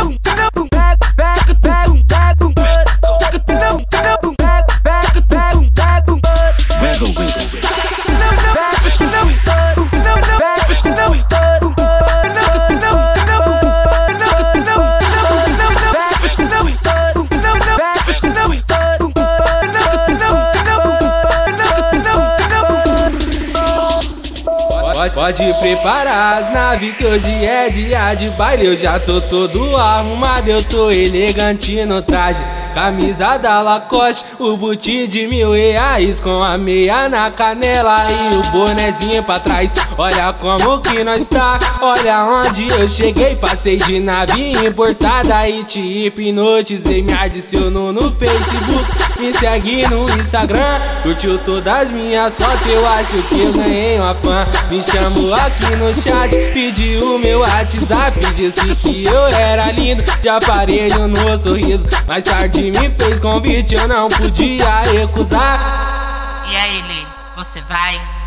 Pode, pode preparar as naves que hoje é dia de baile. Eu já tô todo arrumado, eu tô elegante no traje. Camisa da Lacoste, o boot de mil reais Com a meia na canela e o bonezinho pra trás. Olha como que nós tá, olha onde eu cheguei. Passei de nave importada e te hipnotizei. Me adicionou no Facebook, me segue no Instagram Curtiu todas as minhas fotos, eu acho que eu ganhei uma fã Me chamou aqui no chat, pediu meu WhatsApp Disse que eu era lindo, de aparelho no sorriso Mais tarde me fez convite, eu não podia recusar. E aí, Lê, você vai?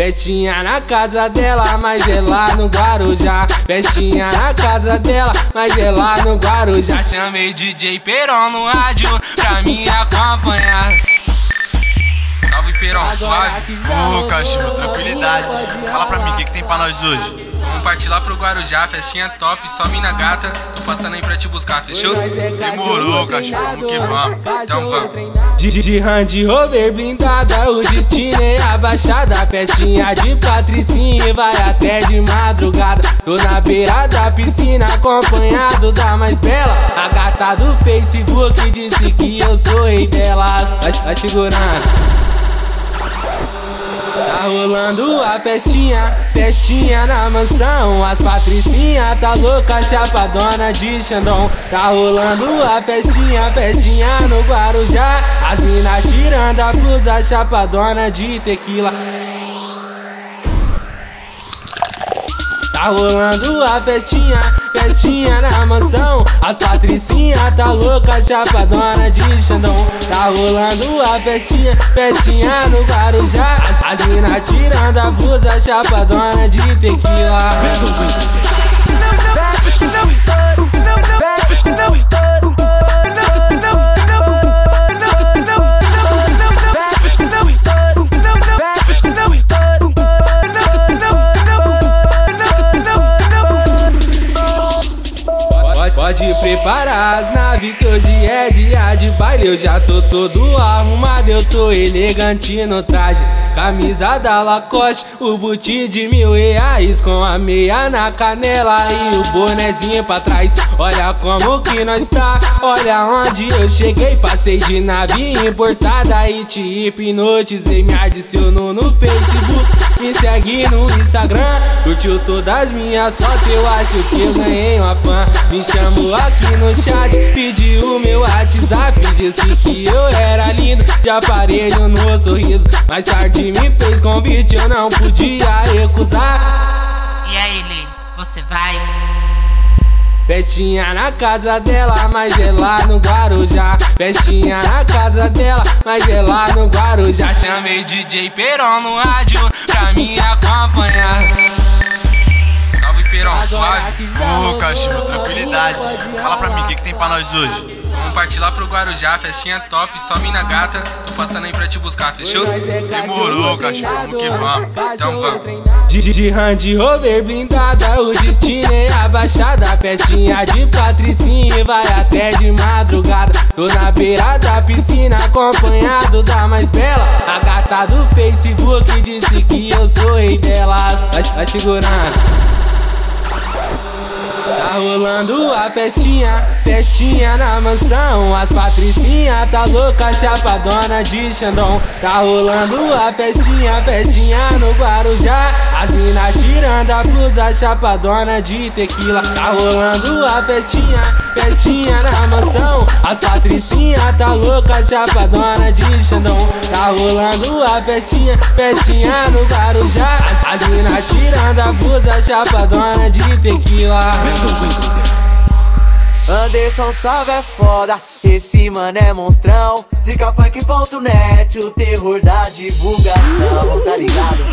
Festinha na casa dela, mas é lá no Guarujá. Festinha na casa dela, mas é lá no Guarujá. Chamei DJ Peron no rádio pra me acompanhar. Salve Peron, suave? Ô, cachorro, tranquilidade. Fala pra mim, o que, que tem pra nós hoje? Vamos partir lá pro Guarujá, festinha top, só mina gata. Tô passando aí pra te buscar, fechou? Demorou, cachorro, vamos que vamos. Então vamos. De, Range Rover blindada, o destino é a baixada. Festinha de patricinha vai até de madrugada. Tô na beira da piscina, acompanhado da mais bela. A gata do Facebook disse que eu sou rei delas. Vai, vai segurando. Tá rolando a festinha, festinha na mansão. As patricinha tá louca, chapadona de Xandão. Tá rolando a festinha, festinha no Guarujá. As mina tirando a blusa, chapadona de tequila. Tá rolando a festinha, festinha na mansão. A patricinha tá louca, chapadona de Xandão. Tá rolando a festinha, festinha no Guarujá. As, mina tirando a blusa, chapadona de tequila naves que hoje é dia de baile. Eu já tô todo arrumado, eu tô elegante no traje Camisa da Lacoste, o boot de mil reais Com a meia na canela e o bonezinho pra trás. Olha como que nós tá, olha onde eu cheguei. Passei de nave importada e te hipnotizei. Me adicionou no Facebook, me segue no Instagram. Curtiu todas as minhas fotos, eu acho que eu ganhei uma fã. Me chamou aqui no chat, pediu meu WhatsApp. Disse que eu era lindo, de aparelho no sorriso. Mais tarde me fez convite, eu não podia recusar E aí, Lê, você vai? Festinha na casa dela, mas é lá no Guarujá Festinha na casa dela, mas é lá no Guarujá Chamei DJ Peron no rádio pra me acompanhar Salve Peron, suave? Ô, cachorro, tranquilidade. Fala pra mim, o que, que tem pra nós hoje? Vamos partir lá pro Guarujá, festinha top, só mina gata. Tô passando aí pra te buscar, fechou? Demorou, cachorro, vamos que vamos. Então vamos. De, Range Rover blindada, o destino é a baixada. Festinha de patricinha vai até de madrugada. Tô na beira da piscina, acompanhado da mais bela. A gata do Facebook disse que eu sou rei delas. Vai, vai segurando. Rolando a festinha, festinha na mansão. As patricinha tá louca, chapadona de Xandão. Tá rolando a festinha, festinha no Guarujá. As mina tirando a blusa, chapadona de tequila. Tá rolando a festinha, festinha na mansão. As patricinha tá louca, chapadona de Xandão. Tá rolando a festinha, festinha no Guarujá. As mina tirando a blusa, chapadona de tequila Anderson Salve é foda, esse mano é monstrão Zicafunk.net, o terror da divulgação, tá ligado?